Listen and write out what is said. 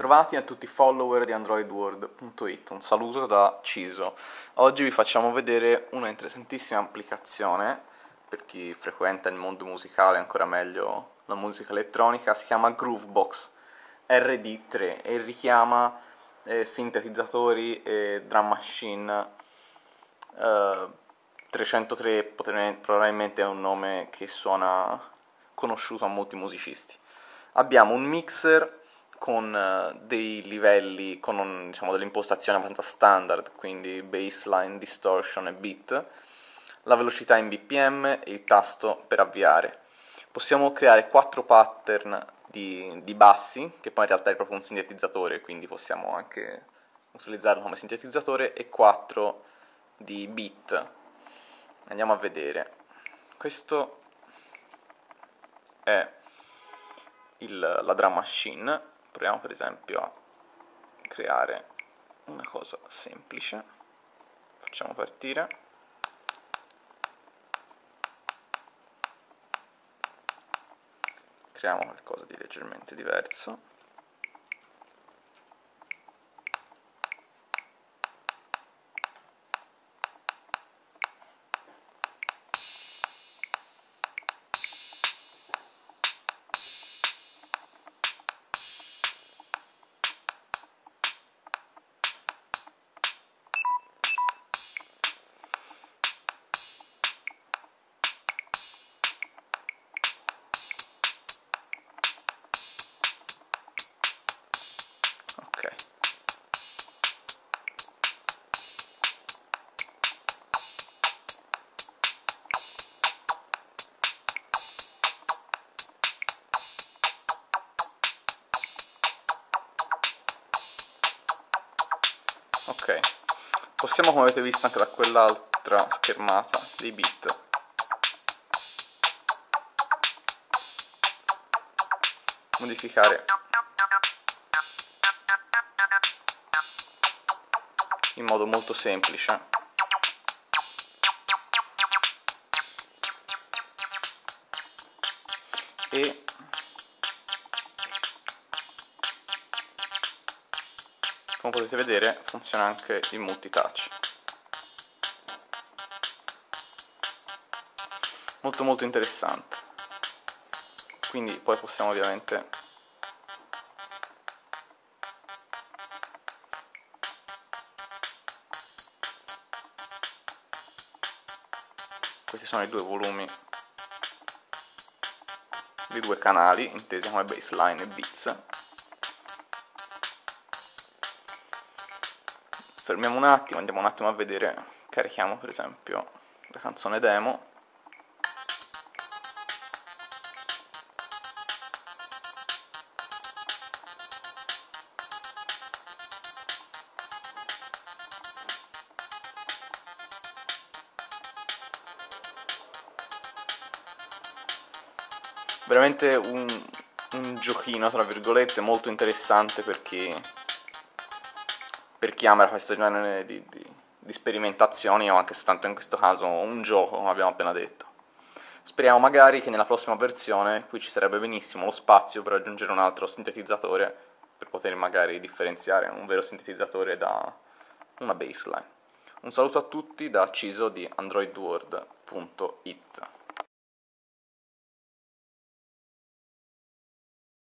Bentrovati a tutti i follower di androidworld.it, un saluto da Ciso. Oggi vi facciamo vedere una interessantissima applicazione per chi frequenta il mondo musicale, ancora meglio la musica elettronica, si chiama Groovebox RD3 e richiama eh, sintetizzatori e drum machine. Eh, 303 probabilmente è un nome che suona conosciuto a molti musicisti. Abbiamo un mixer con uh, dei livelli, con un, diciamo, delle impostazioni abbastanza standard, quindi baseline, distortion e beat, la velocità in BPM e il tasto per avviare. Possiamo creare quattro pattern di, di bassi, che poi in realtà è proprio un sintetizzatore, quindi possiamo anche utilizzarlo come sintetizzatore, e quattro di beat. Andiamo a vedere. Questo è il, la drum machine proviamo per esempio a creare una cosa semplice. Facciamo partire. Creiamo qualcosa di leggermente diverso ok. Possiamo come avete visto anche da quell'altra schermata dei bit modificare. In modo molto semplice. E come potete vedere funziona anche il multitouch. Molto molto interessante. Quindi poi possiamo ovviamente questi sono i due volumi di due canali intesi come baseline e beats fermiamo un attimo, andiamo un attimo a vedere, carichiamo per esempio la canzone demo. Veramente un, un giochino tra virgolette molto interessante perché per chi ama questo genere di, di, di sperimentazioni o anche soltanto in questo caso un gioco, come abbiamo appena detto. Speriamo magari che nella prossima versione qui ci sarebbe benissimo lo spazio per aggiungere un altro sintetizzatore per poter magari differenziare un vero sintetizzatore da una baseline. Un saluto a tutti da Ciso di androidworld.it